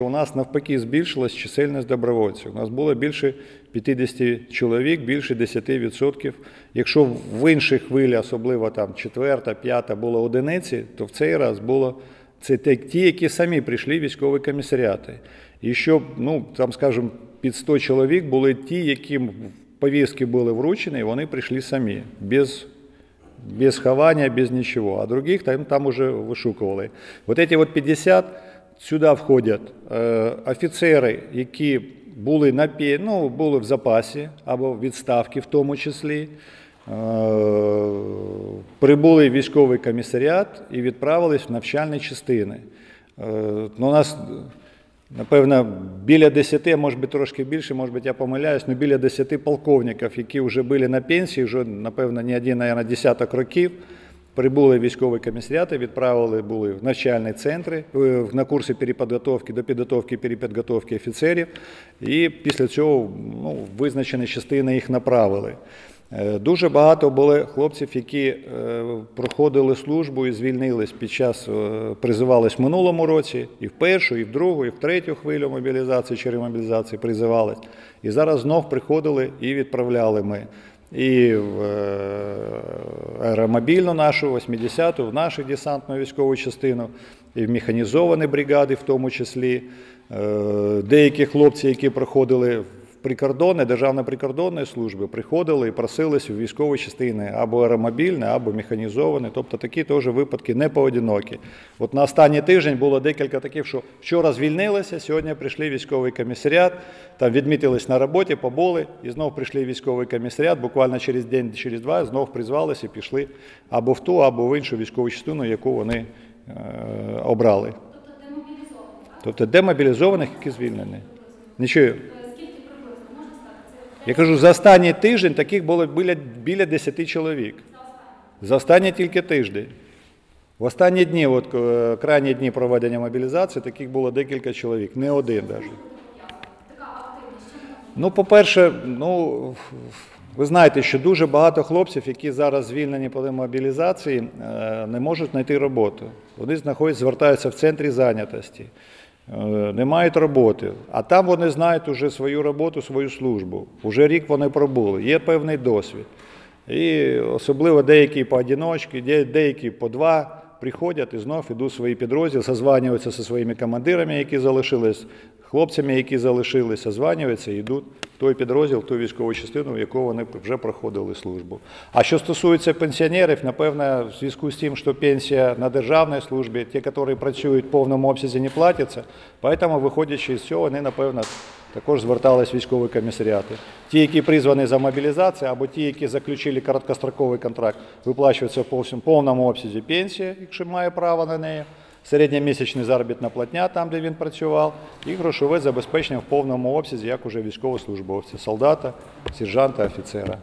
У нас навпаки збільшилась чисельність добровольців. У нас було більше 50 чоловік, більше 10%. Якщо в інших хвилі, особливо там четверта, п'ята, було одиниці, то в цей раз було це ті, які самі прийшли військові комісаріати. І щоб, ну там, скажімо, під 100 чоловік були ті, яким повістки були вручені, і вони прийшли самі, без без хования, без ничего. А других там, там уже вишукували. Вот эти вот 50 сюди входять е, офіцери, які були на ну, були в запасі або в відставці в тому числі. Е, прибули в військовий комісаріат і відправились в навчальні частини. Е, ну, у нас Напевно, біля 10, може бути трошки більше, може бути, я помиляюсь, але біля 10 полковників, які вже були на пенсії, вже, напевно, не один, мабуть, десяток років, прибули військові комісаріати, відправили були в навчальні центри е, на курси перепідготовки до підготовки перепідготовки офіцерів, і після цього ну, визначені частини їх направили. Е, Дуже багато було хлопців, які е, проходили службу і звільнились під час призивались в минулому році, і в першу, і в другу, і в третю хвилю мобілізації чи ремобілізації призивались. І зараз знов приходили і відправляли ми. І в е, аеромобільну нашу, 80-ту, в нашу десантну військову частину, і в механізовані бригади в тому числі. Е, Деякі хлопці, які проходили в прикордонні, Державної прикордонної служби, приходили і просились у військові частини або аеромобільні, або механізовані. Тобто такі теж випадки не поодинокі. От на останній тиждень було декілька таких, що вчора звільнилися, сьогодні прийшли військовий комісаріат, там відмітились на роботі, побули, і знов прийшли військовий комісаріат, буквально через день, через два, знов призвалися і пішли або в ту, або в іншу військову частину, яку вони е, обрали. Тобто демобілізовані. Тобто демобілізованих, які звільнені. Нічого. Я кажу, за останній тиждень таких було біля, біля 10 чоловік. За останній тільки тиждень. В останні дні, от, е, крайні дні проведення мобілізації, таких було декілька чоловік, не один навіть. Ну, по-перше, ну, ви знаєте, що дуже багато хлопців, які зараз звільнені по мобілізації, е, не можуть знайти роботу. Вони знаходяться, звертаються в центрі зайнятості, не мають роботи. А там вони знають вже свою роботу, свою службу. Уже рік вони пробули, є певний досвід. І особливо деякі поодиночки, деякі по два приходять і знов ідуть свої підрозділи, зазванюються зі своїми командирами, які залишились, хлопцями, які залишились, созванюються і йдуть в той підрозділ, в ту військову частину, в яку вони вже проходили службу. А що стосується пенсіонерів, напевно, в зв'язку з тим, що пенсія на державній службі, ті, які працюють в повному обсязі, не платяться, тому, виходячи з цього, вони, напевно, також звертались військові комісаріати. Ті, які призвані за мобілізацію, або ті, які заключили короткостроковий контракт, виплачується в повному обсязі пенсія, якщо має право на неї, середньомісячна заробітна платня там, де він працював, і грошове забезпечення в повному обсязі, як уже військовослужбовця, солдата, сержанта, офіцера.